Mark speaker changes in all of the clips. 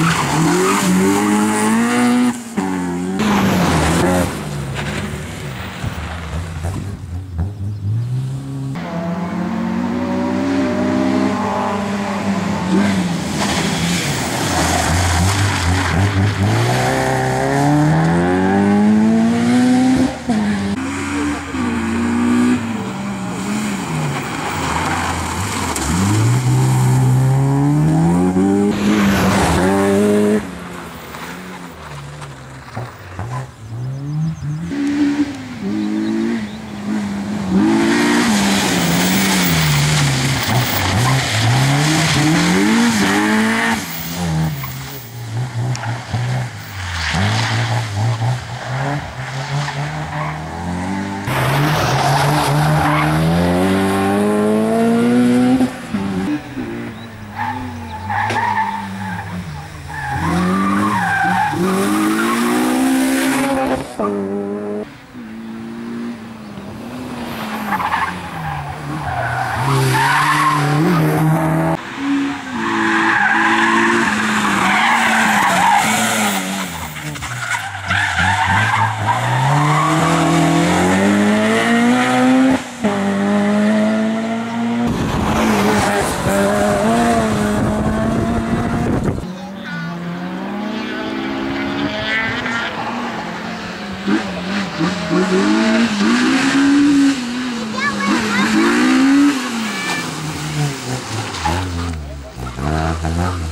Speaker 1: Música Thank you.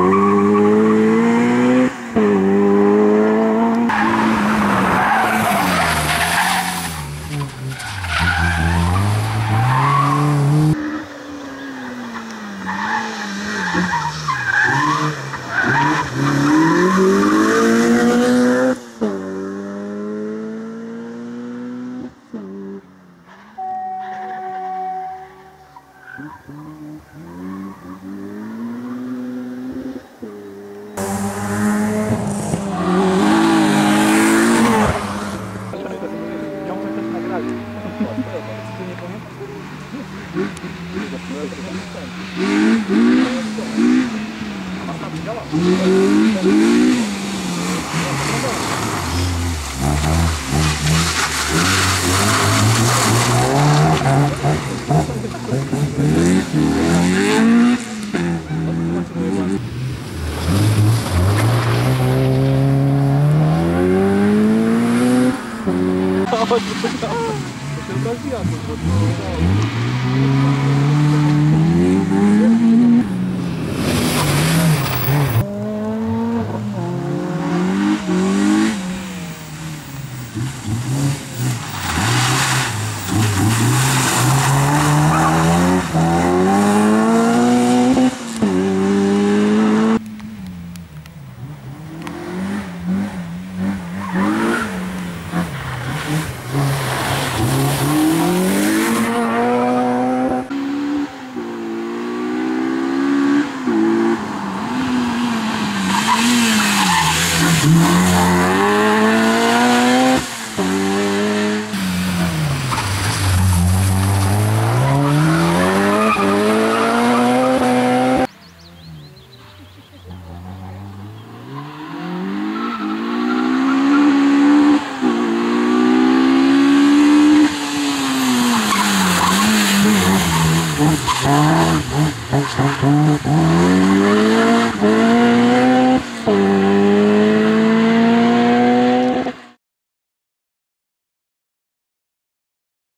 Speaker 1: mm 아, 진짜. 저까지 안 you